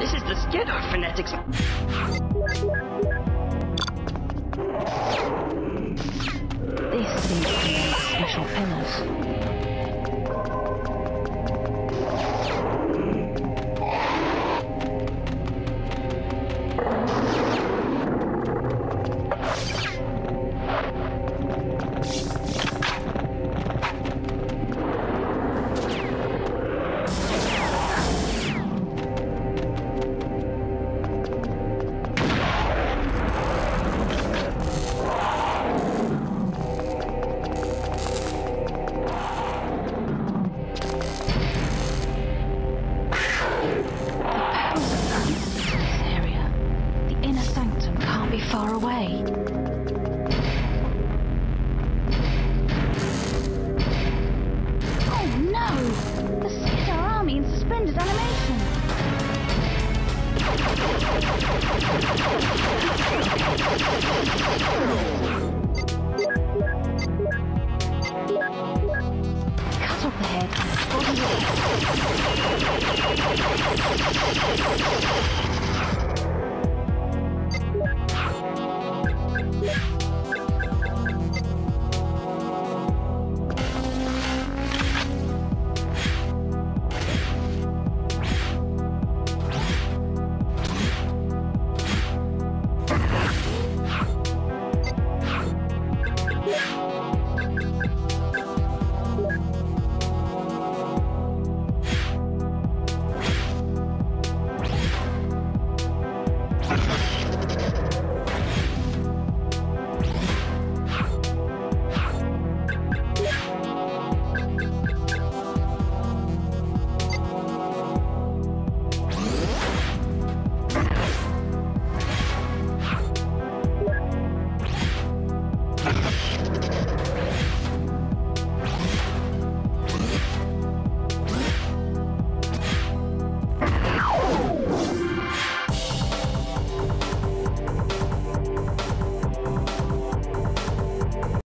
This is the Skedar phonetics. This be special pillars. Far away. Oh no! The army suspended animation! Cut off the head